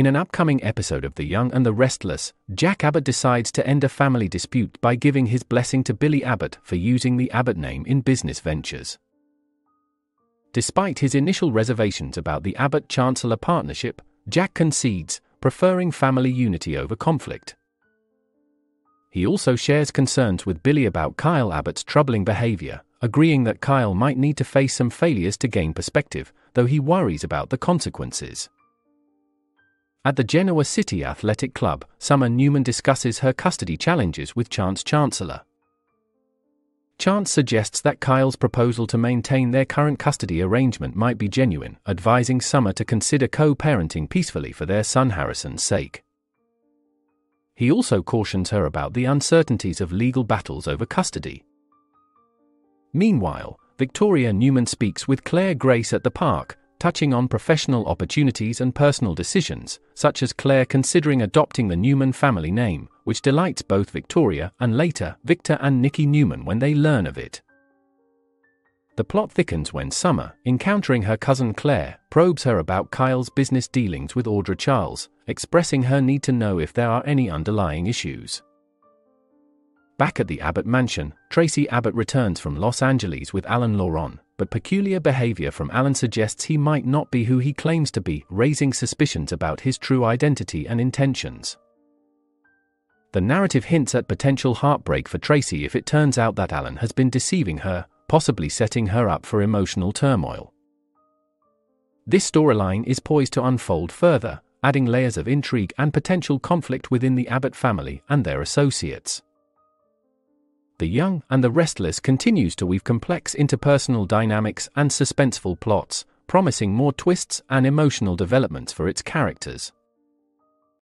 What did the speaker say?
In an upcoming episode of The Young and the Restless, Jack Abbott decides to end a family dispute by giving his blessing to Billy Abbott for using the Abbott name in business ventures. Despite his initial reservations about the Abbott Chancellor partnership, Jack concedes, preferring family unity over conflict. He also shares concerns with Billy about Kyle Abbott's troubling behavior, agreeing that Kyle might need to face some failures to gain perspective, though he worries about the consequences. At the Genoa City Athletic Club, Summer Newman discusses her custody challenges with Chance Chancellor. Chance suggests that Kyle's proposal to maintain their current custody arrangement might be genuine, advising Summer to consider co parenting peacefully for their son Harrison's sake. He also cautions her about the uncertainties of legal battles over custody. Meanwhile, Victoria Newman speaks with Claire Grace at the park, touching on professional opportunities and personal decisions, such as Claire considering adopting the Newman family name, which delights both Victoria and later Victor and Nikki Newman when they learn of it. The plot thickens when Summer, encountering her cousin Claire, probes her about Kyle's business dealings with Audra Charles, expressing her need to know if there are any underlying issues. Back at the Abbott mansion, Tracy Abbott returns from Los Angeles with Alan Laurent, but peculiar behavior from Alan suggests he might not be who he claims to be, raising suspicions about his true identity and intentions. The narrative hints at potential heartbreak for Tracy if it turns out that Alan has been deceiving her, possibly setting her up for emotional turmoil. This storyline is poised to unfold further, adding layers of intrigue and potential conflict within the Abbott family and their associates. The Young and the Restless continues to weave complex interpersonal dynamics and suspenseful plots, promising more twists and emotional developments for its characters.